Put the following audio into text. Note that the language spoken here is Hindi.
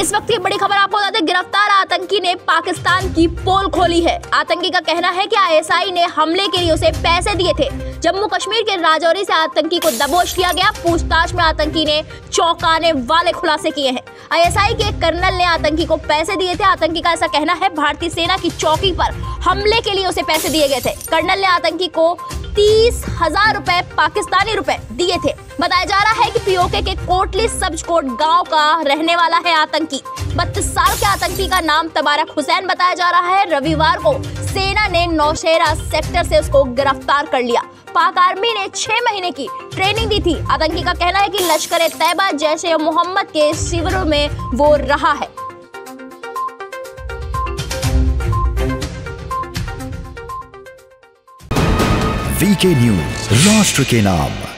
इस वक्त की बड़ी खबर आपको बता दें, गिरफ़्तार आतंकी ने पाकिस्तान की पोल खोली है। आतंकी का कहना है कि आईएसआई ने हमले के लिए उसे पैसे दिए थे। जम्मू कश्मीर के राजौरी से आतंकी को दबोच किया गया। पूछताछ में आतंकी ने चौंकाने वाले खुलासे किए हैं। आईएसआई के कर्नल ने आतंकी को पैसे दिए थे। आतंकी का ऐसा कहना है, भारतीय सेना की चौकी पर हमले के लिए उसे पैसे दिए गए थे। कर्नल ने आतंकी को तीस हज़ार रुपए, पाकिस्तानी रुपए दिए थे। बताया जा पीओके के कोटली सब्जकोट गाँव का रहने वाला है आतंकी। बत्तीस साल के आतंकी का नाम तबारक हुसैन बताया जा रहा है। रविवार को सेना ने नौशेरा सेक्टर से उसको गिरफ़्तार कर लिया। पाक आर्मी ने छह महीने की ट्रेनिंग दी थी। आतंकी का कहना है कि लश्कर तैयबा जैसे मोहम्मद के शिविरों में वो रहा है। वीके न्यूज़, राष्ट्र के नाम।